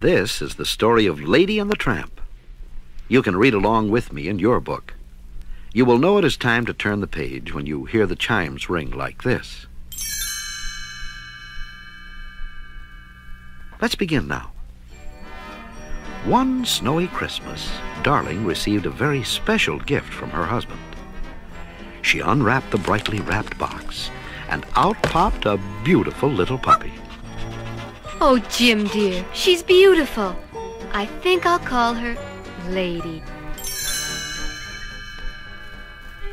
This is the story of Lady and the Tramp. You can read along with me in your book. You will know it is time to turn the page when you hear the chimes ring like this. Let's begin now. One snowy Christmas, Darling received a very special gift from her husband. She unwrapped the brightly wrapped box, and out popped a beautiful little puppy. Oh, Jim dear, she's beautiful. I think I'll call her Lady.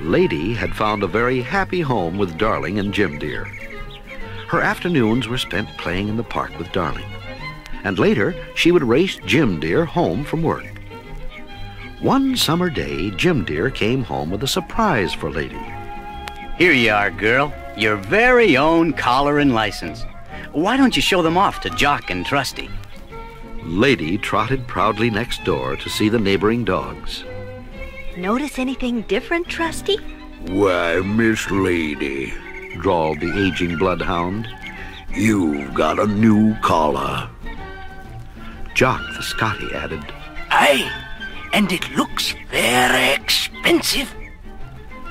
Lady had found a very happy home with Darling and Jim Dear. Her afternoons were spent playing in the park with Darling, and later she would race Jim Dear home from work. One summer day, Jim Dear came home with a surprise for Lady. Here you are, girl. Your very own collar and license. Why don't you show them off to Jock and Trusty? Lady trotted proudly next door to see the neighboring dogs. Notice anything different, Trusty? Why, Miss Lady, drawled the aging bloodhound. You've got a new collar. Jock the Scotty added, Aye, and it looks very expensive.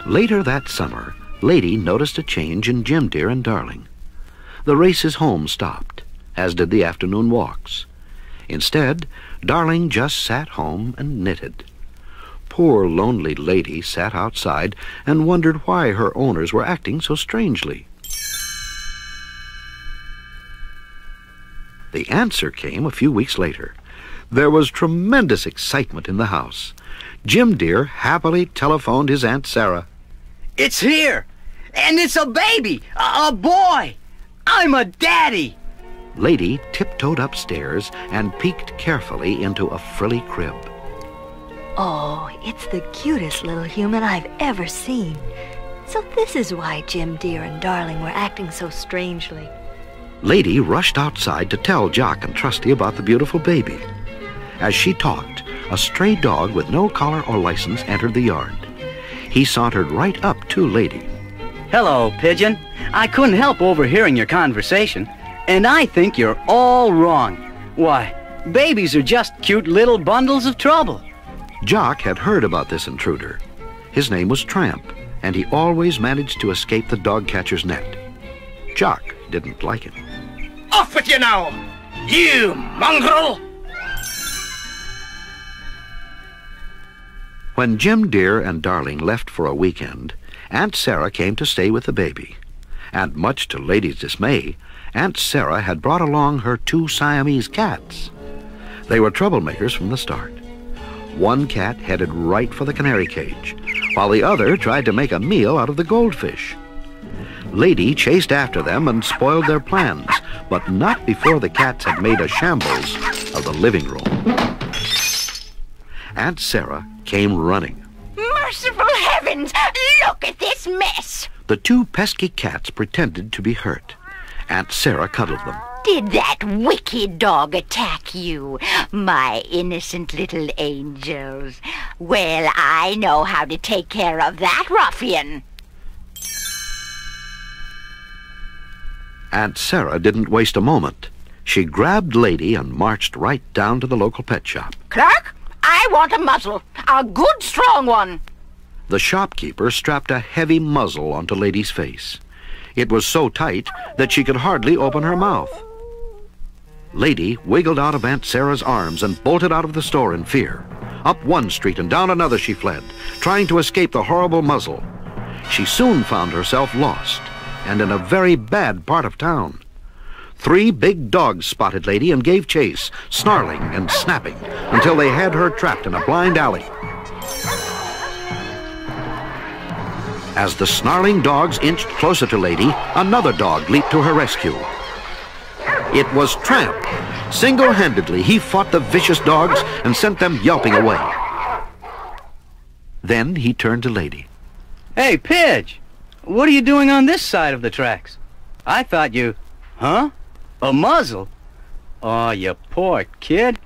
Later that summer, Lady noticed a change in Jim Dear and Darling. The races home stopped, as did the afternoon walks. Instead, Darling just sat home and knitted. Poor lonely lady sat outside and wondered why her owners were acting so strangely. The answer came a few weeks later. There was tremendous excitement in the house. Jim Dear happily telephoned his Aunt Sarah. It's here! And it's a baby! A, a boy! I'm a daddy! Lady tiptoed upstairs and peeked carefully into a frilly crib. Oh, it's the cutest little human I've ever seen. So this is why Jim Dear and Darling were acting so strangely. Lady rushed outside to tell Jock and Trusty about the beautiful baby. As she talked, a stray dog with no collar or license entered the yard. He sauntered right up to Lady. Hello, Pigeon. I couldn't help overhearing your conversation, and I think you're all wrong. Why, babies are just cute little bundles of trouble. Jock had heard about this intruder. His name was Tramp, and he always managed to escape the dog catcher's net. Jock didn't like it. Off with you now, you mongrel! When Jim Dear and Darling left for a weekend, Aunt Sarah came to stay with the baby. And much to Lady's dismay, Aunt Sarah had brought along her two Siamese cats. They were troublemakers from the start. One cat headed right for the canary cage, while the other tried to make a meal out of the goldfish. Lady chased after them and spoiled their plans, but not before the cats had made a shambles of the living room. Aunt Sarah came running. Merciful heavens! Look at this mess! The two pesky cats pretended to be hurt. Aunt Sarah cuddled them. Did that wicked dog attack you, my innocent little angels? Well, I know how to take care of that ruffian. Aunt Sarah didn't waste a moment. She grabbed Lady and marched right down to the local pet shop. Clerk, I want a muzzle. A good strong one. The shopkeeper strapped a heavy muzzle onto Lady's face. It was so tight that she could hardly open her mouth. Lady wiggled out of Aunt Sarah's arms and bolted out of the store in fear. Up one street and down another she fled, trying to escape the horrible muzzle. She soon found herself lost and in a very bad part of town. Three big dogs spotted Lady and gave chase, snarling and snapping, until they had her trapped in a blind alley. As the snarling dogs inched closer to Lady, another dog leaped to her rescue. It was Tramp. Single-handedly, he fought the vicious dogs and sent them yelping away. Then he turned to Lady. Hey, Pidge! What are you doing on this side of the tracks? I thought you... Huh? A muzzle? Oh, you poor kid.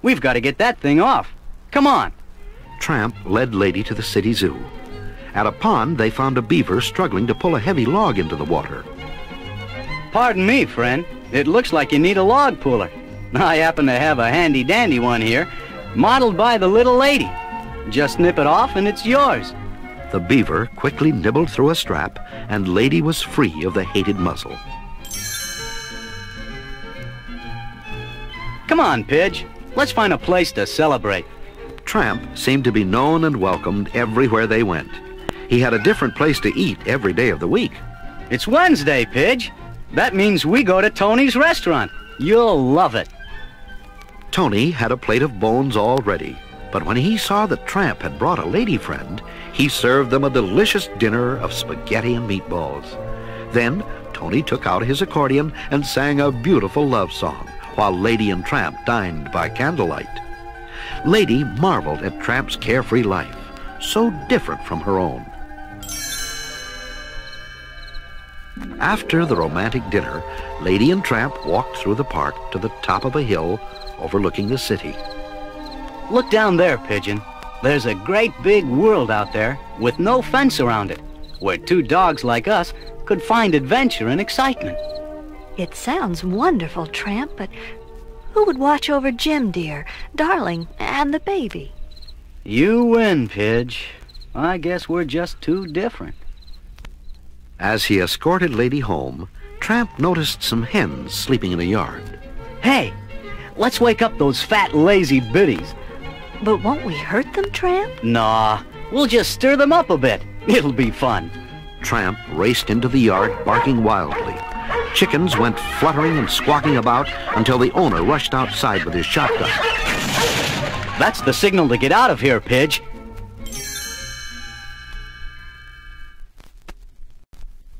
We've got to get that thing off. Come on. Tramp led Lady to the city zoo. At a pond, they found a beaver struggling to pull a heavy log into the water. Pardon me, friend. It looks like you need a log puller. I happen to have a handy-dandy one here, modeled by the little lady. Just nip it off and it's yours. The beaver quickly nibbled through a strap, and Lady was free of the hated muzzle. Come on, Pidge. Let's find a place to celebrate. Tramp seemed to be known and welcomed everywhere they went. He had a different place to eat every day of the week. It's Wednesday, Pidge. That means we go to Tony's restaurant. You'll love it. Tony had a plate of bones all ready, but when he saw that Tramp had brought a lady friend, he served them a delicious dinner of spaghetti and meatballs. Then Tony took out his accordion and sang a beautiful love song, while Lady and Tramp dined by candlelight. Lady marveled at Tramp's carefree life, so different from her own. After the romantic dinner, Lady and Tramp walked through the park to the top of a hill overlooking the city. Look down there, Pigeon. There's a great big world out there with no fence around it, where two dogs like us could find adventure and excitement. It sounds wonderful, Tramp, but who would watch over Jim, dear, Darling, and the baby? You win, Pidge. I guess we're just too different. As he escorted Lady home, Tramp noticed some hens sleeping in the yard. Hey, let's wake up those fat, lazy biddies. But won't we hurt them, Tramp? Nah, we'll just stir them up a bit. It'll be fun. Tramp raced into the yard, barking wildly. Chickens went fluttering and squawking about until the owner rushed outside with his shotgun. That's the signal to get out of here, Pidge.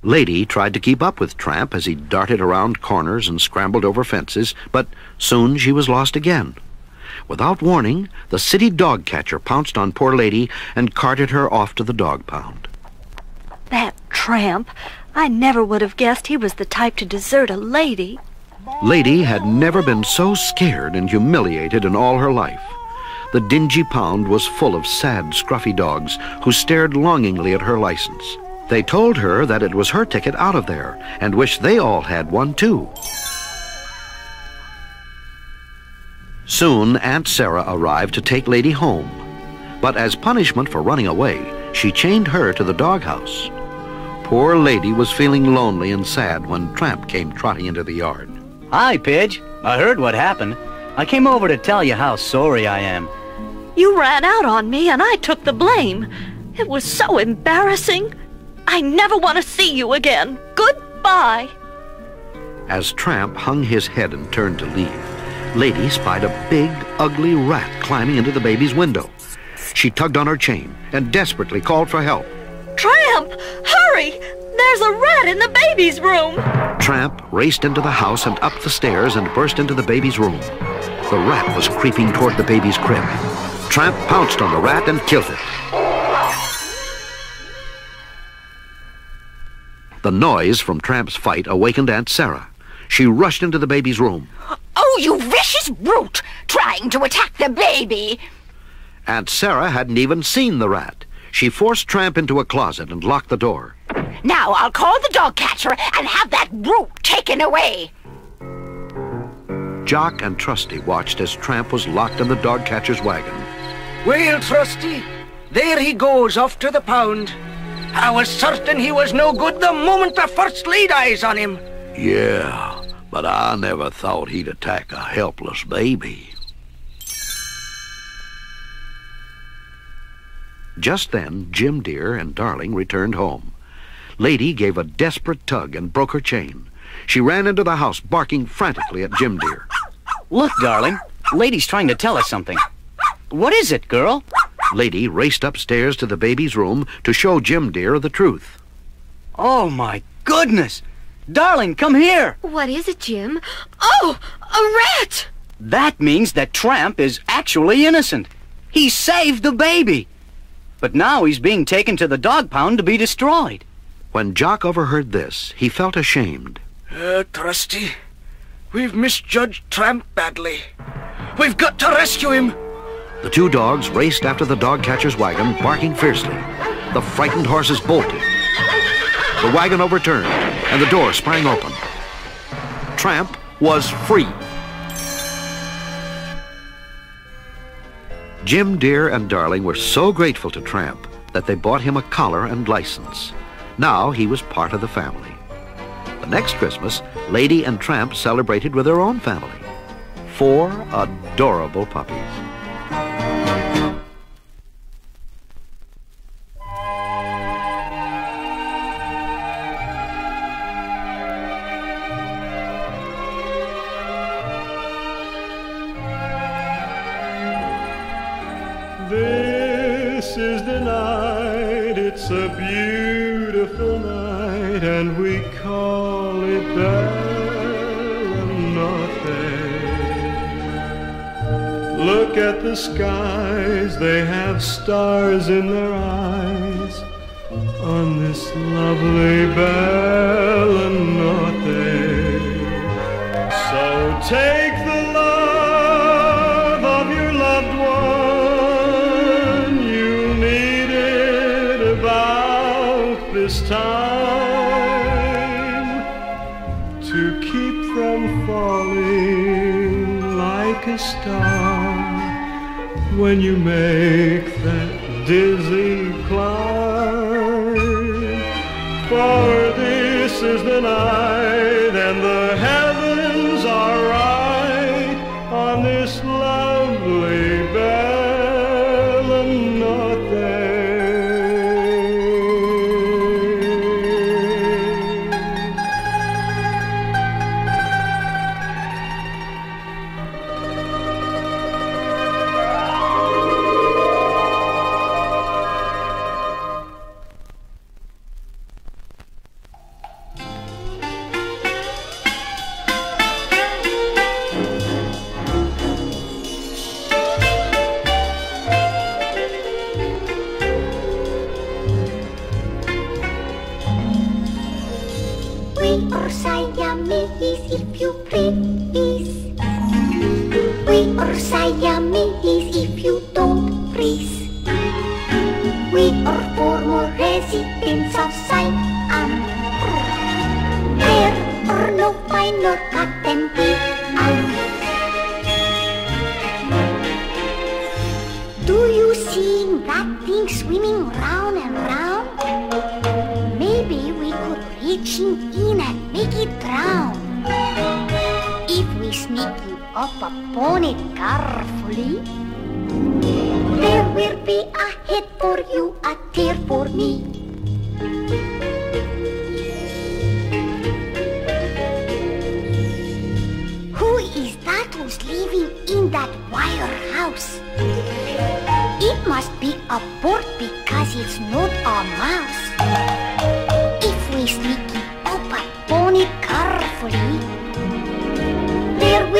Lady tried to keep up with Tramp as he darted around corners and scrambled over fences, but soon she was lost again. Without warning, the city dog catcher pounced on poor Lady and carted her off to the dog pound. That tramp. I never would have guessed he was the type to desert a lady. Lady had never been so scared and humiliated in all her life. The dingy pound was full of sad, scruffy dogs who stared longingly at her license. They told her that it was her ticket out of there and wished they all had one too. Soon Aunt Sarah arrived to take Lady home. But as punishment for running away, she chained her to the doghouse. Poor Lady was feeling lonely and sad when Tramp came trotting into the yard. Hi, Pidge. I heard what happened. I came over to tell you how sorry I am. You ran out on me and I took the blame. It was so embarrassing. I never want to see you again. Goodbye. As Tramp hung his head and turned to leave, Lady spied a big, ugly rat climbing into the baby's window. She tugged on her chain and desperately called for help. Tramp, hurry! There's a rat in the baby's room. Tramp raced into the house and up the stairs and burst into the baby's room. The rat was creeping toward the baby's crib. Tramp pounced on the rat and killed it. The noise from Tramp's fight awakened Aunt Sarah. She rushed into the baby's room. Oh, you vicious brute! Trying to attack the baby! Aunt Sarah hadn't even seen the rat. She forced Tramp into a closet and locked the door. Now I'll call the dog catcher and have that brute taken away. Jock and Trusty watched as Tramp was locked in the dog catcher's wagon. Well, Trusty, there he goes off to the pound. I was certain he was no good the moment I first laid eyes on him. Yeah, but I never thought he'd attack a helpless baby. Just then, Jim Dear and Darling returned home. Lady gave a desperate tug and broke her chain. She ran into the house, barking frantically at Jim Dear. Look, darling. Lady's trying to tell us something. What is it, girl? Lady raced upstairs to the baby's room to show Jim Dear the truth. Oh, my goodness! Darling, come here! What is it, Jim? Oh, a rat! That means that Tramp is actually innocent. He saved the baby. But now he's being taken to the dog pound to be destroyed. When Jock overheard this, he felt ashamed. Uh, Trusty, we've misjudged Tramp badly. We've got to rescue him. The two dogs raced after the dog catcher's wagon, barking fiercely. The frightened horses bolted. The wagon overturned, and the door sprang open. Tramp was free. Jim Dear and Darling were so grateful to Tramp that they bought him a collar and license. Now he was part of the family. The next Christmas, Lady and Tramp celebrated with their own family. Four adorable puppies. This is the night, it's a beautiful night, and we call it Bellanotte. Look at the skies, they have stars in their eyes on this lovely Bellanotte. So take star when you make that dizzy climb. For this is the night Are Siamese if you don't please. We are former residents of Siam. There are no finer cut than we are. Do you see that thing swimming round and round? Maybe we could reach in and make it drown. If we sneak you up upon it carefully, there will be a head for you, a tear for me. Who is that who's living in that wire house? It must be a bird because it's not a mouse.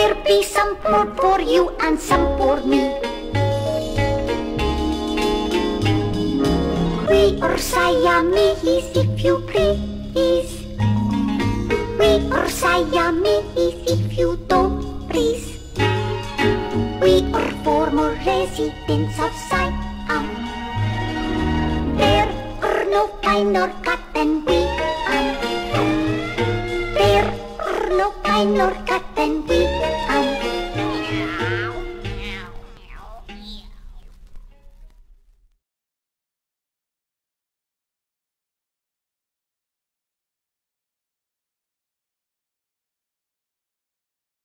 There be some food for you and some for me. We are Siamese if you please. We are Siamese if you don't please. We are former residents of Siam. There are no finer cut than we are. There are no finer